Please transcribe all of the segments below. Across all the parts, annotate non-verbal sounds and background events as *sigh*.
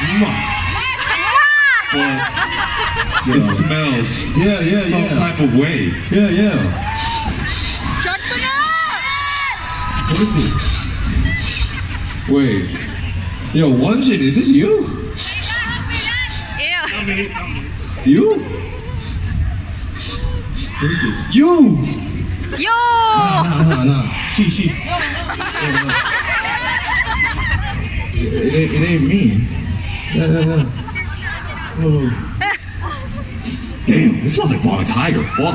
Well, it smells. Yeah, yeah, some yeah. Some type of way. Yeah, yeah. Shut the up! What is this? Wait. Yo, Wanjin, is this you? Yeah. You? What is this? You! Yo! Nah, nah, nah, nah. She, she. it, *laughs* it, it ain't me. Yeah, yeah. Oh. Damn, this smells like Balming Tiger. Well.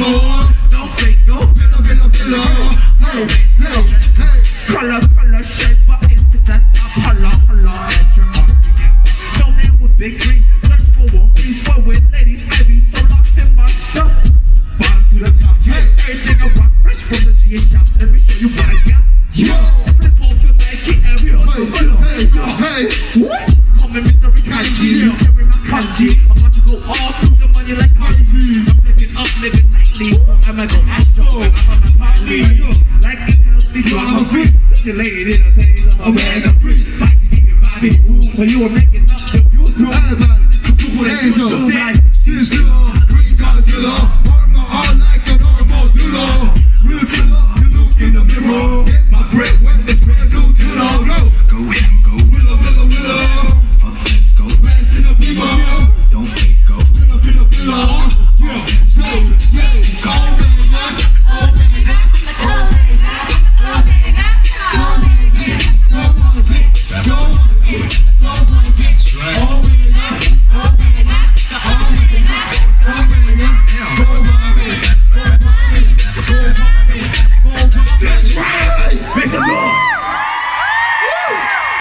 Don't fake, no. Hey, hey, hey. Color, color, shape, but into that top. Holla, holla, at your heart. Don't man. Search for one piece. Where with ladies heavy, so locked in my stuff. Bottom to the top. You everything I rock, fresh from the G shop. Let me show you what I. Yo, flip off your neck, keep every hustle. Hey, hey, hey. What? Come in, Mr. Rikanji. Carry my kanji. I'm about to go off. like an astro. Like a healthy drama. She laid in a taste of a bag free. Like you, you were making up your future.